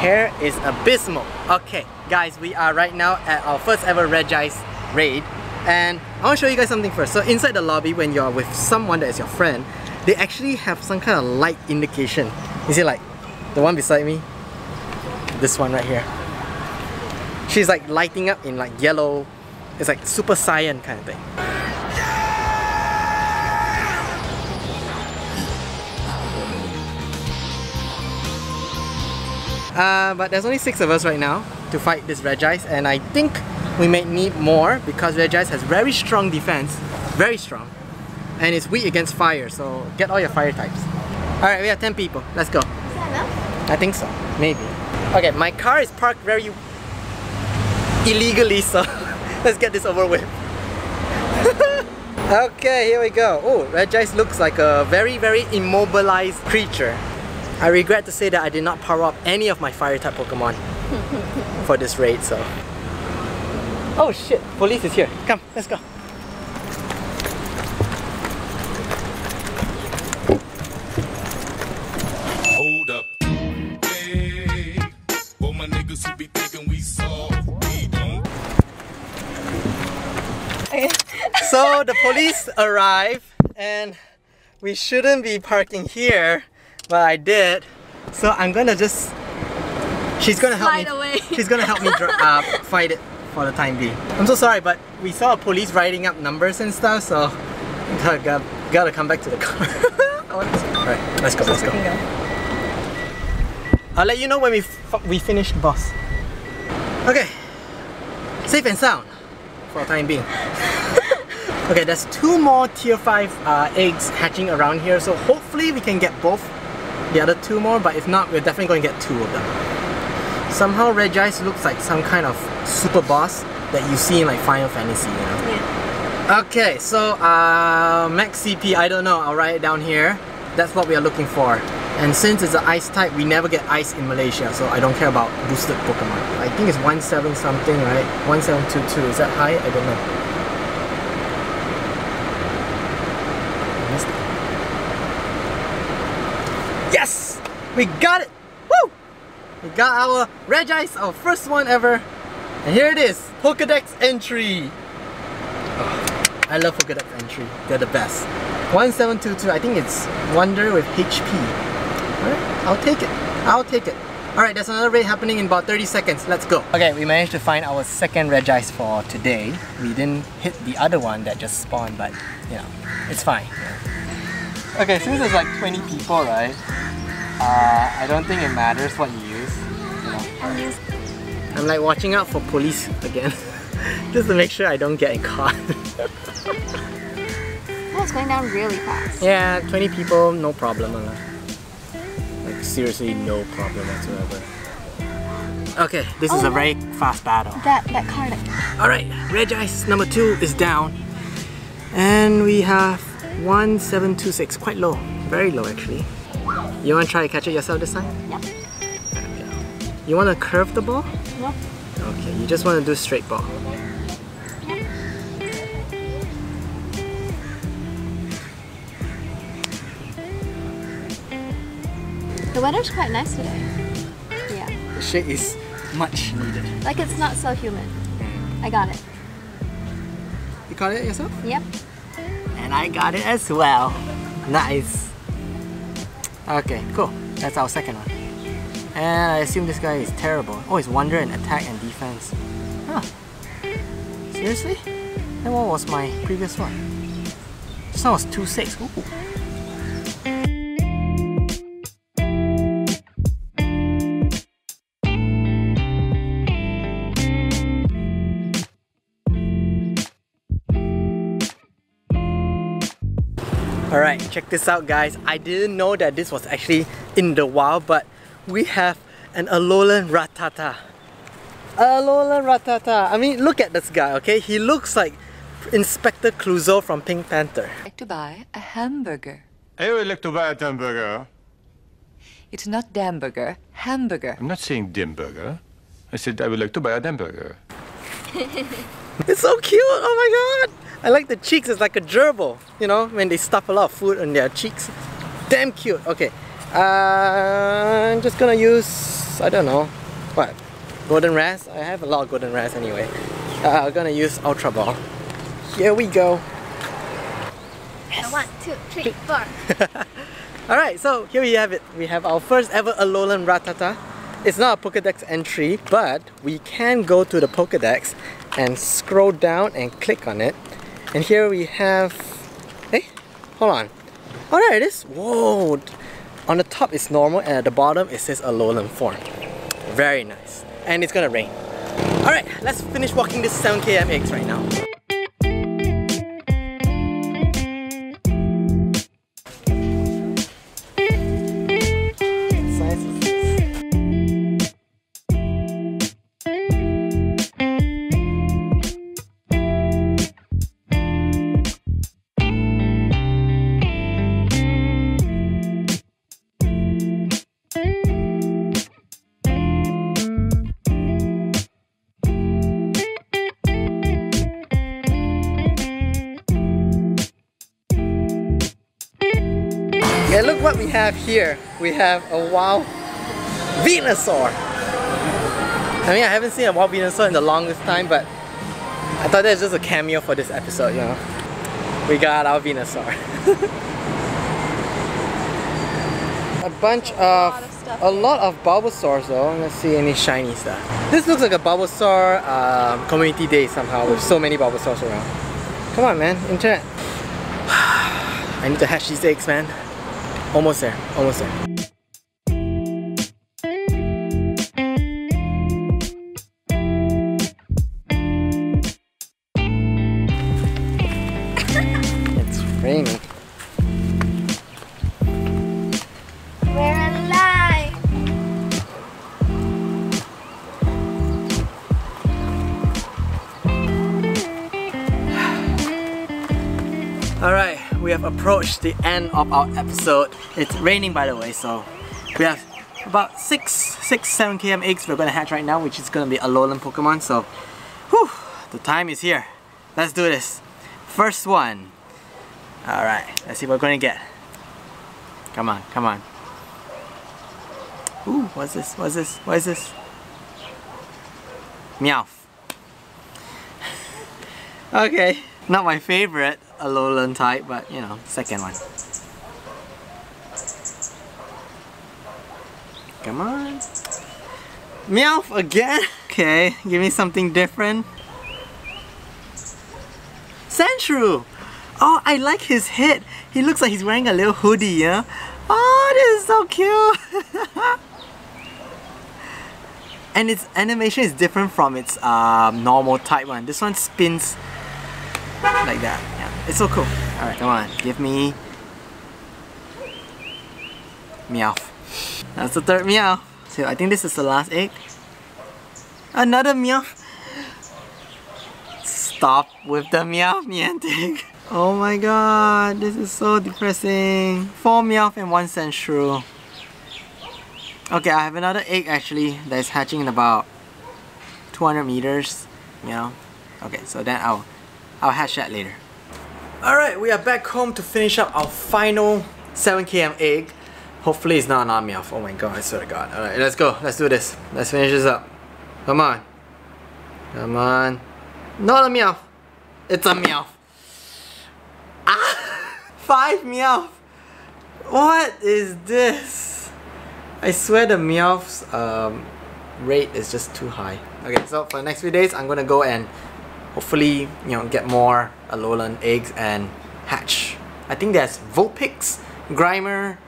hair is abysmal. Okay, guys, we are right now at our first ever Regice raid. And I want to show you guys something first. So inside the lobby, when you're with someone that is your friend, they actually have some kind of light indication. You see like, the one beside me? This one right here. She's like lighting up in like yellow. It's like super cyan kind of thing. Uh, but there's only six of us right now to fight this Regice and I think we may need more because Regice has very strong defense, very strong, and it's weak against fire so get all your fire types. Alright, we have 10 people, let's go. Is that enough? I think so, maybe. Okay, my car is parked very illegally so let's get this over with. okay, here we go. Oh, Regice looks like a very very immobilized creature. I regret to say that I did not power up any of my fire type Pokemon for this raid, so. Oh shit, police is here. Come, let's go. Hold up. Hey, all my niggas who be thinking we soft, we don't. so the police arrive and we shouldn't be parking here but I did. So I'm gonna just she's gonna help Slide me. away. She's gonna help me uh, fight it for the time being. I'm so sorry, but we saw police writing up numbers and stuff, so gotta, gotta, gotta come back to the car. Alright, let's go, let's go. I'll let you know when we f we finish the boss. Okay, safe and sound for the time being. okay, there's two more tier 5 uh, eggs hatching around here, so hopefully we can get both the other two more, but if not, we're definitely going to get two of them. Somehow Regice looks like some kind of super boss that you see in like Final Fantasy, you know? Yeah. Okay, so uh, max CP, I don't know, I'll write it down here. That's what we are looking for. And since it's an ice type, we never get ice in Malaysia, so I don't care about boosted Pokemon. I think it's 17 something, right? 1722, is that high? I don't know. Yes! We got it! Woo! We got our Regice, our first one ever. And here it is, Pokedex entry. Oh, I love Pokedex entry. They're the best. 1722, I think it's Wonder with HP. Alright, I'll take it. I'll take it. Alright, there's another raid happening in about 30 seconds. Let's go. Okay, we managed to find our second Regice for today. We didn't hit the other one that just spawned, but you know, it's fine. Okay, since there's like 20 people, right? Uh, I don't think it matters what you use. You know. I'll use I'm like watching out for police again. Just to make sure I don't get caught. Oh, it's going down really fast. yeah, 20 people, no problem. Uh. Like seriously, no problem whatsoever. Okay, this is Oh, a very fast battle. That that card. that- Alright, Regice number 2 is down. And we have 1726, quite low. Very low actually. You wanna try to catch it yourself this time? Yep. You wanna curve the ball? Nope. Okay, you just wanna do straight ball. The weather's quite nice today. Yeah. The shade is much needed. Like it's not so humid. I got it. You caught it yourself? Yep. And I got it as well. Nice. Okay, cool. That's our second one. And I assume this guy is terrible. Oh, it's wonder in attack and defense. Huh. Seriously? Then what was my previous one? This one was 2-6. Alright, check this out guys. I didn't know that this was actually in the wild, but we have an Alolan Rattata. Alolan Rattata. I mean, look at this guy, okay? He looks like Inspector Clouseau from Pink Panther. like to buy a hamburger. I would like to buy a hamburger. It's not Damburger, hamburger. I'm not saying dimburger. I said I would like to buy a hamburger. It's so cute! Oh my god! I like the cheeks, it's like a gerbil. You know, when they stuff a lot of food on their cheeks. Damn cute. Okay. Uh, I'm just gonna use use, I don't know, what? Golden Razz? I have a lot of Golden Razz anyway. Uh, I'm gonna use Ultra Ball. Here we go. One, two, three, four. Alright, so here we have it. We have our first ever Alolan Rattata. It's not a Pokedex entry, but we can go to the Pokedex and scroll down and click on it. And here we have... Hey, hold on. Oh, there it is. Whoa. On the top it's normal and at the bottom it says Alolan form. Very nice. And it's gonna rain. Alright, let's finish walking this 7km eggs right now. Okay, look what we have here. We have a wild Venusaur. I mean, I haven't seen a wild Venusaur in the longest time, but I thought that was just a cameo for this episode, you know. We got our Venusaur. a bunch of, of a lot of Bulbasaurs though. Let's see any shiny stuff. This looks like a Bulbasaur um, community day somehow with so many Bulbasaurs around. Come on, man, internet. I need to hatch these eggs, man. Almost there, almost there. it's raining. We're alive. We have approached the end of our episode. It's raining by the way, so we have about 6, 6, 7 km eggs we're gonna hatch right now, which is gonna be Alolan Pokemon, so whew, the time is here. Let's do this. First one. Alright, let's see what we're gonna get. Come on, come on. Ooh, what's this? What's this? What is this? Meowth. okay, not my favorite Alolan type, but you know, second one. Come on. Meowth again? Okay, give me something different. Sandshrew! Oh, I like his head. He looks like he's wearing a little hoodie, yeah? Oh, this is so cute! and its animation is different from its um, normal type one. This one spins like that. It's so cool. Alright, come on, give me Meowth. That's the third Meow. So I think this is the last egg. Another Meowth. Stop with the Meowth, Niantic. Oh my god, this is so depressing. Four Meowth and one Sandshrew. Okay, I have another egg actually that is hatching in about 200 meters. Know. Okay, so then I'll I'll hatch that later. Alright, we are back home to finish up our final 7km egg. Hopefully it's not an Meowth. Oh my god, I swear to god. Alright, let's go. Let's do this. Let's finish this up. Come on. Come on. Not a Meowth. It's a Meowth. Ah! Five Meowth. What is this? I swear the Meowth's um, rate is just too high. Okay, so for the next few days, I'm gonna go and hopefully, you know, get more Alolan eggs and hatch. I think there's Vulpix, Grimer,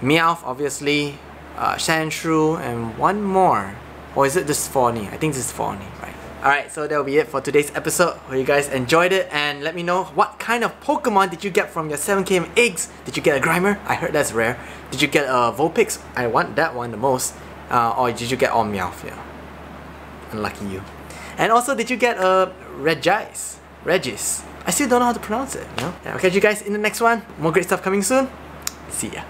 Meowth obviously, uh, Sandshrew, and one more. Or is it just only? I think this is only, right? Alright, so that'll be it for today's episode. Hope you guys enjoyed it and let me know what kind of Pokemon did you get from your 7km eggs? Did you get a Grimer? I heard that's rare. Did you get a Vulpix? I want that one the most. Uh, or did you get all Meowth? Yeah. Unlucky you. And also, did you get a Regis? Regis. I still don't know how to pronounce it. Know? I'll catch you guys in the next one. More great stuff coming soon. See ya.